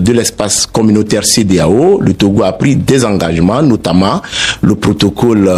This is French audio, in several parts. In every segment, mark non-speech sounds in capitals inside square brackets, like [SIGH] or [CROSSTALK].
de l'espace communautaire CDAO, le Togo a pris des engagements, notamment le protocole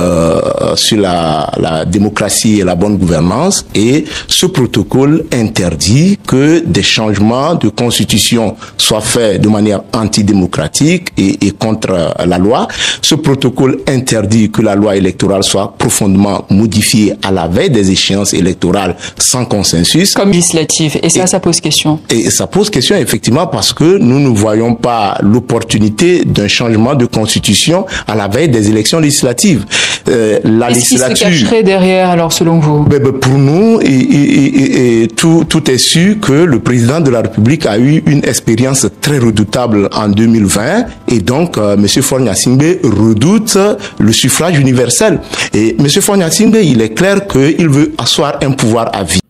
sur la, la démocratie et la bonne gouvernance. Et ce protocole interdit que des changements de constitution soient faits de manière antidémocratique et, et contre la loi. Ce protocole interdit que la loi électorale soit profondément modifiée à la veille des échéances électorales sans consensus. Comme législative. Et ça, ça pose question. Et ça pose question effectivement parce que nous ne voyons pas l'opportunité d'un changement de constitution à la veille des élections législatives. Euh, la législature. Qui se cacherait derrière alors selon vous? Ben, ben, Pour nous, et, et, et, tout, tout est su que le président de la République a eu une expérience très redoutable en 2020 et donc euh, M. Fornyasingbe redoute le suffrage universel. Et M. Fornyasingbe, il est clair qu'il veut asseoir un pouvoir à vie.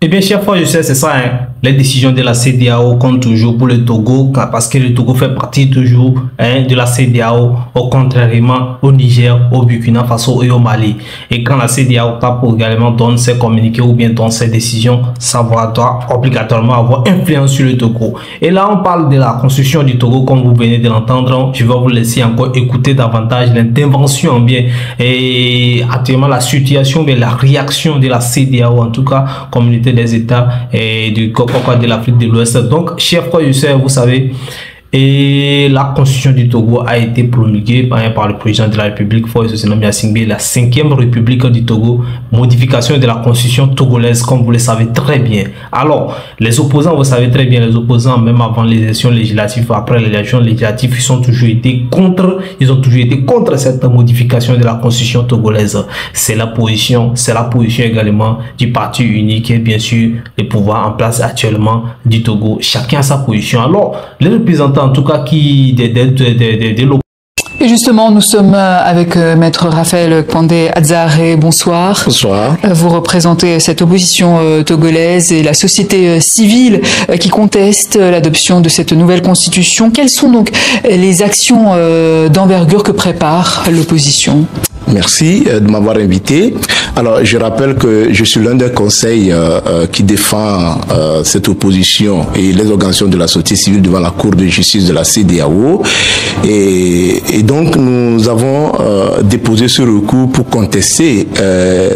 Eh bien, chers frères, je sais, c'est ça. Hein. Les décisions de la CDAO comptent toujours pour le Togo, parce que le Togo fait partie toujours hein, de la CDAO, au contrairement au Niger, au Burkina Faso et au Mali. Et quand la CDAO tape également donne ses communiqués ou bien donne ses décisions, ça doit obligatoirement avoir influence sur le Togo. Et là, on parle de la construction du Togo, comme vous venez de l'entendre. Je vais vous laisser encore écouter davantage l'intervention bien et actuellement la situation, mais la réaction de la CDAO, en tout cas, communauté des États et du de l'Afrique de l'Ouest. Donc, chers frères vous savez, et la constitution du Togo a été promulguée par, le président de la République, Foy Singbe, la cinquième république du Togo, modification de la constitution togolaise, comme vous le savez très bien. Alors, les opposants, vous savez très bien, les opposants, même avant les élections législatives, après les élections législatives, ils ont toujours été contre, ils ont toujours été contre cette modification de la constitution togolaise. C'est la position, c'est la position également du parti unique et bien sûr, les pouvoirs en place actuellement du Togo. Chacun a sa position. Alors, les représentants en tout cas qui des, des, des, des et justement, nous sommes euh, avec euh, Maître Raphaël Pandé Adzaré. Bonsoir. Bonsoir. Euh, vous représentez cette opposition togolaise et la société civile qui conteste l'adoption de cette nouvelle constitution. Quelles sont donc les actions d'envergure que prépare l'opposition? Merci de m'avoir invité. Alors, je rappelle que je suis l'un des conseils euh, euh, qui défend euh, cette opposition et les organisations de la société civile devant la Cour de justice de la CDAO. Et, donc, nous avons déposé ce recours pour contester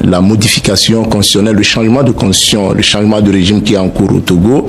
la modification constitutionnelle, le changement de constitution, le changement de régime qui est en cours au Togo,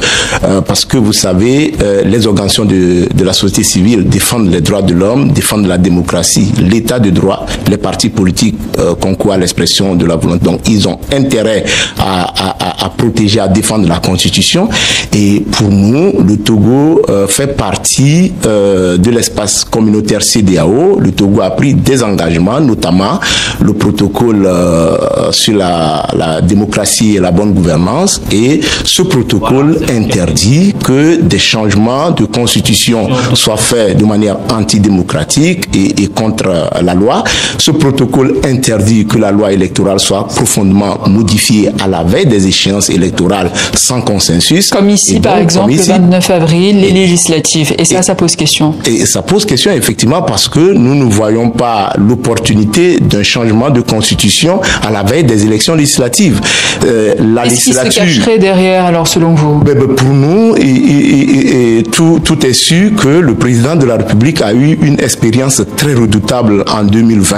parce que vous savez, les organisations de, de la société civile défendent les droits de l'homme, défendent la démocratie, l'état de droit, les partis politiques concourent à l'expression de la donc ils ont intérêt à, protéger, à défendre la Constitution. Et pour nous, le Togo euh, fait partie euh, de l'espace communautaire CDAO. Le Togo a pris des engagements, notamment le protocole euh, sur la, la, démocratie et la bonne gouvernance. Et ce protocole interdit que des changements de constitution soient faits de manière antidémocratique et, et contre la loi. Ce protocole interdit que la loi électorale soit profondément modifié à la veille des échéances électorales sans consensus. Comme ici, par exemple, le 29 avril, les législatives. Et ça, ça pose question. Et ça pose question, effectivement, parce que nous ne voyons pas l'opportunité d'un changement de constitution à la veille des élections législatives. Euh, la législature. Qui se cacherait derrière, alors, selon vous? Ben, ben, Pour nous, et, tout, tout est su que le président de la République a eu une expérience très redoutable en 2020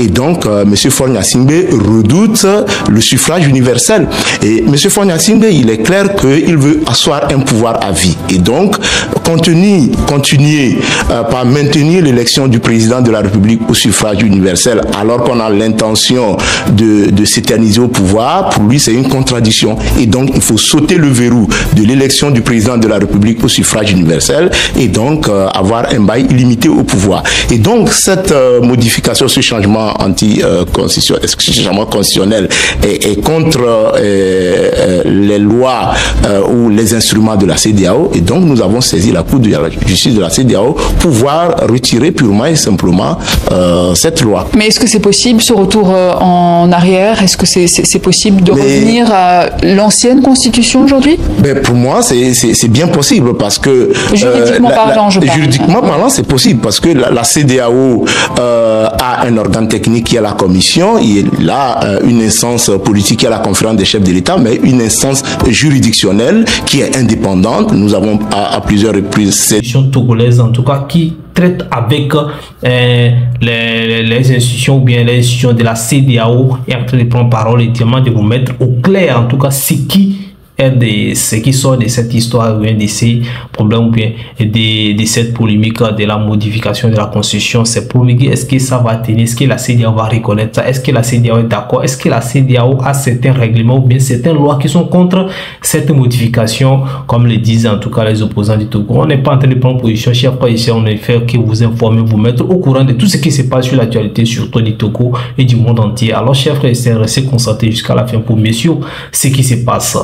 et donc euh, M. Fornyasingbe redoute le suffrage universel. Et M. Fonyasimbe, il est clair qu'il veut asseoir un pouvoir à vie. Et donc, continuer, continuer euh, par maintenir l'élection du président de la République au suffrage universel, alors qu'on a l'intention de, de s'éterniser au pouvoir, pour lui, c'est une contradiction. Et donc, il faut sauter le verrou de l'élection du président de la République au suffrage universel et donc euh, avoir un bail illimité au pouvoir. Et donc, cette euh, modification, ce changement anti-constitutionnel, et, contre euh, euh, les lois euh, ou les instruments de la CDAO. Et donc, nous avons saisi la Cour de justice de la CDAO pour pouvoir retirer purement et simplement cette loi. Mais est-ce que c'est possible ce retour en arrière? Est-ce que c'est possible de revenir à l'ancienne constitution aujourd'hui? Ben Pour moi, c'est bien possible parce que juridiquement parlant, je parle. Juridiquement parlant, c'est possible parce que la, CDAO a un organe technique qui est la commission, il a une instance politique est la conférence des chefs de l'État, mais une instance juridictionnelle qui est indépendante. Nous avons à, plusieurs reprises cette togolaise en tout cas qui traite avec euh, les, les, institutions ou bien les institutions de la CDAO et en train de prendre parole et de vous mettre au clair en tout cas ce qui de ce qui sort de cette histoire, de ces problèmes, ou bien de, de cette polémique de la modification de la Constitution, c'est dire est-ce que ça va tenir, est-ce que la CDAO va reconnaître ça, est-ce que la CDAO est d'accord, est-ce que la CDAO a certains règlements ou bien certaines lois qui sont contre cette modification, comme le disent en tout cas les opposants du Togo. On n'est pas en train de prendre position, chef ici, on est fait que vous informer, vous mettre au courant de tout ce qui se passe sur l'actualité, surtout du Togo et du monde entier. Alors, chef frères et restez concentrés jusqu'à la fin pour messieurs ce qui se passe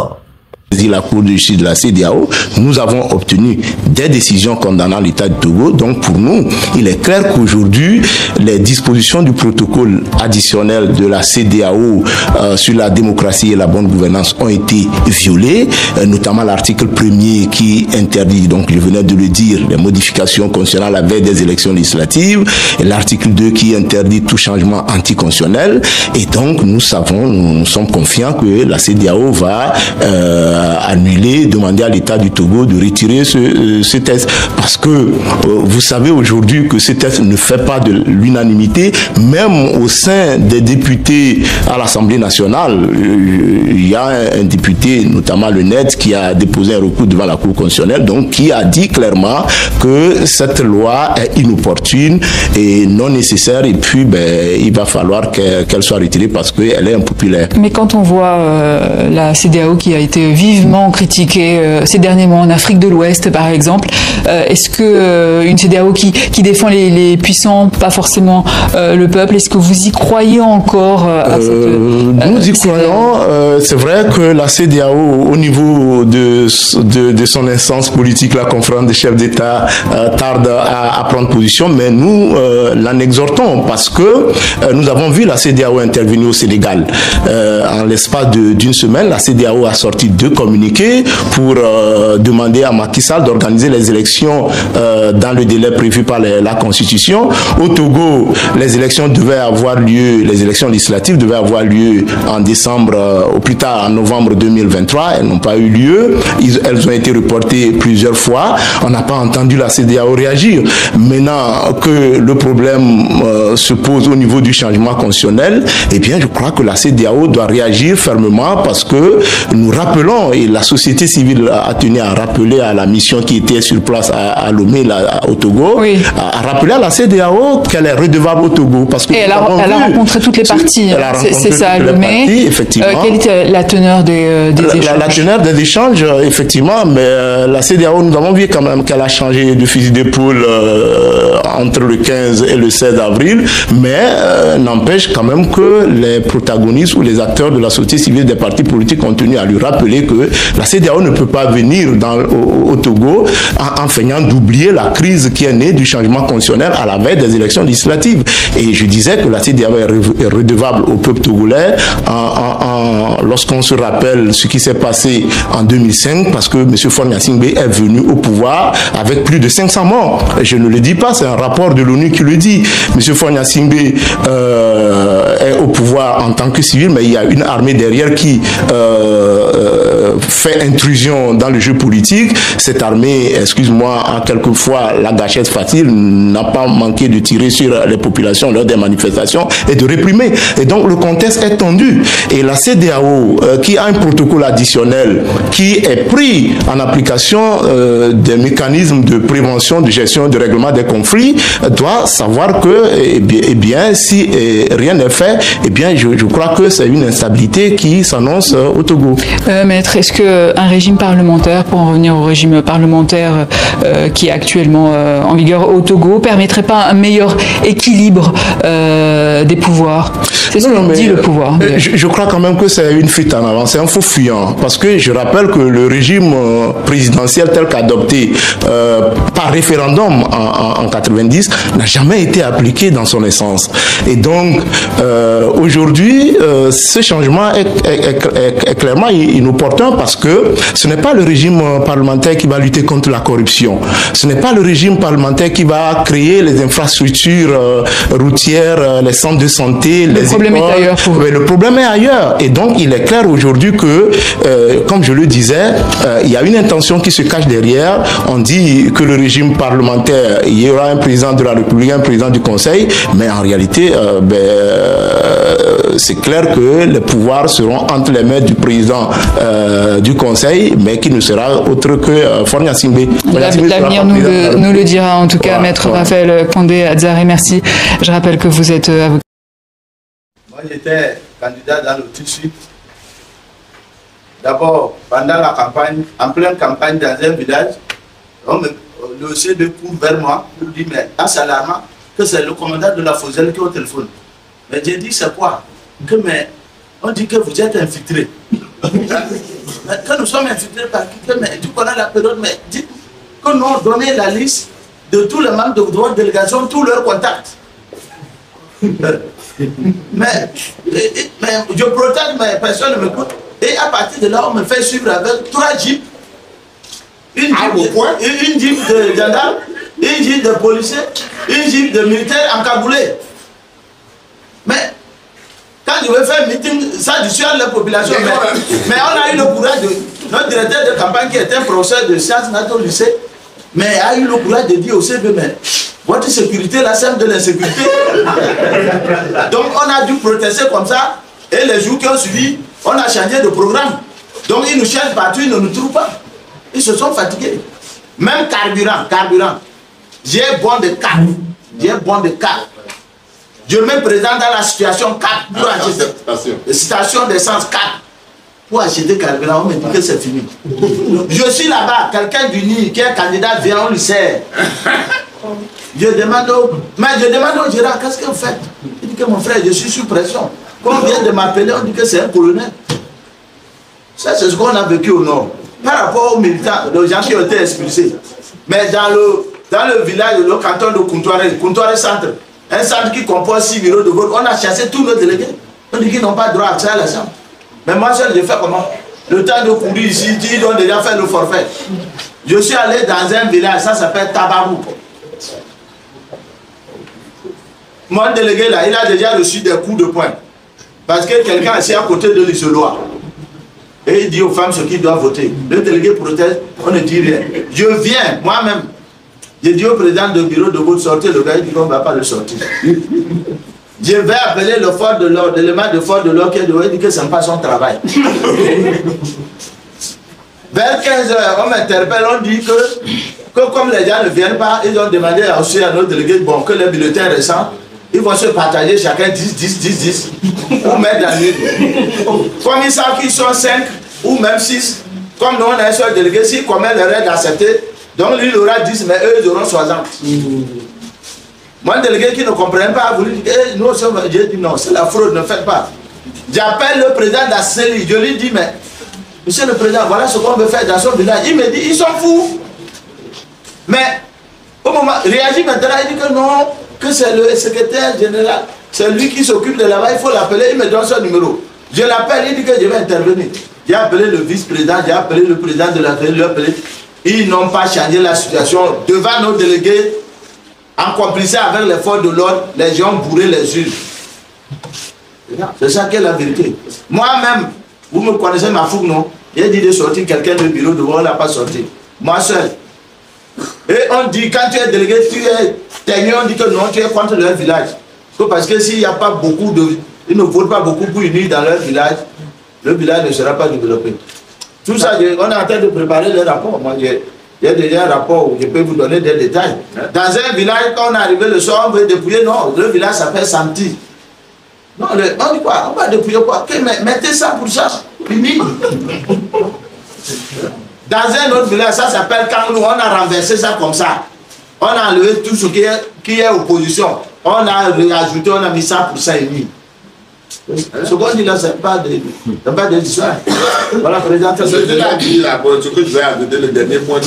la Cour de justice de la CDAO, nous avons obtenu des décisions condamnant l'État de Togo. Donc pour nous, il est clair qu'aujourd'hui, les dispositions du protocole additionnel de la CDAO euh, sur la démocratie et la bonne gouvernance ont été violées, euh, notamment l'article premier qui interdit, donc je venais de le dire, les modifications concernant la veille des élections législatives, et l'article 2 qui interdit tout changement anticonstitutionnel. Et donc nous savons, nous, sommes confiants que la CDAO va euh, annuler, demander à l'État du Togo de retirer ce, euh, test. Parce que euh, vous savez aujourd'hui que ce test ne fait pas de l'unanimité, même au sein des députés à l'Assemblée nationale. Il y a un, député, notamment le NET, qui a déposé un recours devant la Cour constitutionnelle, donc qui a dit clairement que cette loi est inopportune et non nécessaire, et puis ben, il va falloir qu'elle soit retirée parce qu'elle est impopulaire. Mais quand on voit la CDAO qui a été vivement vivement critiqué euh, ces derniers mois en Afrique de l'Ouest, par exemple. Euh, est-ce que euh, une CDAO qui, qui défend les, puissants, pas forcément le peuple, est-ce que vous y croyez encore à cette, Nous y croyons. C'est vrai que la CDAO, au niveau de, de, son instance politique, la conférence des chefs d'État, tarde à, à, prendre position, mais nous l'en exhortons parce que nous avons vu la CDAO intervenir au Sénégal. en l'espace d'une semaine, la CDAO a sorti deux communiqué pour euh, demander à Macky Sall d'organiser les élections euh, dans le délai prévu par la Constitution. Au Togo, les élections devaient avoir lieu, les élections législatives devaient avoir lieu en décembre, euh, au plus tard en novembre 2023. Elles n'ont pas eu lieu. elles ont été reportées plusieurs fois. On n'a pas entendu la CDAO réagir. Maintenant que le problème se pose au niveau du changement constitutionnel, eh bien, je crois que la CDAO doit réagir fermement parce que nous rappelons et la société civile a tenu à rappeler à la mission qui était sur place à, Lomé, au Togo, à, rappeler à la CDAO qu'elle est redevable au Togo. Parce que et elle, a, rencontré toutes les parties. C'est ça, à Lomé. effectivement. Euh, quelle était la teneur des, euh, échanges? la, teneur des échanges, effectivement, mais euh, la CDAO, nous avons vu quand même qu'elle a changé de fusil d'épaule entre le 15 et le 16 avril, mais n'empêche quand même que les protagonistes ou les acteurs de la société civile des partis politiques ont tenu à lui rappeler que la CDAO ne peut pas venir au, Togo en, feignant d'oublier la crise qui est née du changement constitutionnel à la veille des élections législatives. Et je disais que la CDAO est redevable au peuple togolais lorsqu'on se rappelle ce qui s'est passé en 2005 parce que M. Fonya Singbe est venu au pouvoir avec plus de 500 morts. je ne le dis pas, c'est un rapport de l'ONU qui le dit. M. Fonya Singbe euh, est au pouvoir en tant que civil, mais il y a une armée derrière qui euh, euh fait intrusion dans le jeu politique. Cette armée, excuse-moi, a quelquefois la gâchette facile, n'a pas manqué de tirer sur les populations lors des manifestations et de réprimer. Et donc le contexte est tendu. Et la CDAO, euh, qui a un protocole additionnel, qui est pris en application euh, des mécanismes de prévention, de gestion, de règlement des conflits, doit savoir que, eh bien, eh si eh, rien n'est fait, eh bien, je crois que c'est une instabilité qui s'annonce au Togo. Maître, est-ce que un régime parlementaire, pour en revenir au régime parlementaire euh, qui est actuellement euh, en vigueur au Togo, permettrait pas un meilleur équilibre euh, des pouvoirs? C'est ce que dit le pouvoir. Je, crois quand même que c'est une fuite en avant, c'est un faux fuyant, parce que je rappelle que le régime présidentiel tel qu'adopté par référendum en, en, 90 n'a jamais été appliqué dans son essence. Et donc aujourd'hui, ce changement est, est, est, est clairement inopportun important parce que ce n'est pas le régime parlementaire qui va lutter contre la corruption. Ce n'est pas le régime parlementaire qui va créer les infrastructures routières, les centres de santé, le les problème est ailleurs. Pour... le problème est ailleurs. Et donc, il est clair aujourd'hui que, comme je le disais, il y a une intention qui se cache derrière. On dit que le régime parlementaire, il y aura un président de la République, un président du Conseil, mais en réalité, ben, c'est clair que les pouvoirs seront entre les mains du président euh, du Conseil, mais qui ne sera autre que euh, Fornia Simbe. L'avenir nous, le, nous le dira en tout cas, Maître Raphaël Condé Adzaré, merci. Je rappelle que vous êtes avocat. Moi, j'étais candidat dans le tissu. D'abord, pendant la campagne, en pleine campagne dans un village, on me, le C2 court vers moi pour dire, mais c'est alarmant que c'est le commandant de la Foselle qui est au téléphone. Mais j'ai dit, c'est quoi? Que, mais, On dit que vous êtes infiltré. Que nous sommes infiltrés par qui que, mais, Tu connais la période, mais dites que nous avons donné la liste de tous les membres de votre délégation, tous leurs contacts. [LAUGHS] mais, mais je protège, mais personne ne m'écoute. Et à partir de là, on me fait suivre avec trois jeeps. Une Ah, jeep, de, une jeep de gendarmes, une jeep de policiers, une jeep de militaires encagoulés. Mais quand je veux faire un meeting, ça dissuade la population. Mais, mais, on a eu le courage de. Notre directeur de campagne, qui était un professeur de sciences nat au lycée, mais a eu le courage de dire au CB, mais votre sécurité, là, c'est de l'insécurité. [LAUGHS] Donc on a dû protester comme ça. Et les jours qui ont suivi, on a changé de programme. Donc ils nous cherchent partout, ils ne nous trouvent pas. Ils se sont fatigués. Même carburant, carburant. J'ai bon de cap. J'ai bon de Je me présente dans la situation 4 pour acheter. Station. Station d'essence 4. Pour acheter carburant, on me dit que c'est fini. Je suis là-bas, quelqu'un du Nil qui est candidat vient, on lui sert. [LAUGHS] Je demande au, mais je demande au gérant, qu'est-ce que vous faites? Il dit que mon frère, je suis sous pression. Quand on vient de m'appeler, on dit que c'est un colonel. Ça, c'est ce qu'on a vécu au nord. Par rapport aux militants, aux gens qui ont été expulsés. Mais dans le, dans le village, le canton de Kountoiré, Kountoiré centre, un centre qui compose 6 bureaux de vote, on a chassé tous nos délégués. On dit qu'ils n'ont pas droit à accès à la chambre. Mais moi seul, j'ai fait comment? Le temps de courir ici, ils ont déjà fait le forfait. Je suis allé dans un village, ça s'appelle Tabarou. Mon délégué là, il a déjà reçu des coups de poing. Parce que quelqu'un assis à côté de lui se doit. Et il dit aux femmes ce qu'ils doivent voter. Le délégué proteste, on ne dit rien. Je viens, moi-même. J'ai dit au président du bureau de vote sortir, le gars il dit qu'on ne va pas le sortir. [LAUGHS] Je vais appeler le fort de l'ordre, l'élément de fort de l'ordre qui est dehors, il dit que ce n'est pas son travail. [LAUGHS] Vers 15h, on m'interpelle, on dit que, comme les gens ne viennent pas, ils ont demandé aussi à nos délégués bon, que les bulletins récents, ils vont se partager chacun 10, 10, 10, 10, ou mettre dans l'une. Comme ils savent qu'ils sont 5 ou même 6, comme nous on a un seul délégué, s'ils commettent les règles acceptées, donc lui il aura 10, mais eux ils auront 60. Moi, le délégué qui ne comprenait pas a voulu dire, hey, nous. J'ai dit non, c'est la fraude, ne faites pas. J'appelle le président de la CELI, je lui dis, mais, monsieur le président, voilà ce qu'on veut faire dans son village. Il me dit, ils sont fous. Mais, au moment, réagit maintenant, il dit que non, que c'est le secrétaire général, c'est lui qui s'occupe de là-bas, il faut l'appeler, il me donne son numéro. Je l'appelle, il dit que je vais intervenir. J'ai appelé le vice-président, j'ai appelé le président de la CELI, ils n'ont pas changé la situation devant nos délégués en complicité avec les forces de l'ordre, les gens bourré les urnes. C'est ça qui est la vérité. Moi-même, vous me connaissez ma fougue, non? J'ai dit de sortir quelqu'un du bureau de on ne l'a pas sorti. Moi seul. Et on dit, quand tu es délégué, tu es teigneux, on dit que non, tu es contre leur village. Parce que s'il n'y a pas beaucoup de... Ils ne votent pas beaucoup pour unir dans leur village, le village ne sera pas développé. Tout ça, on est en train de préparer les rapports. Moi, j'ai déjà un rapport où je peux vous donner des détails. Dans un village, quand on est arrivé le soir, on veut dépouiller, non, le village s'appelle Santi. Non, le, on dit quoi? On va dépouiller quoi? Okay, mais Mettez ça pour ça. Dans un autre village, ça s'appelle Kanglou, on a renversé ça comme ça. On a enlevé tout ce qui est, qui est opposition. On a ajouté, on a mis ça pour ça et demi. Ce qu'on dit là, ce n'est pas de, de Voilà, président. Ce que je vais ajouter, le dernier point que.